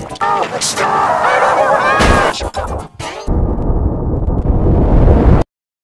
Oh, stop!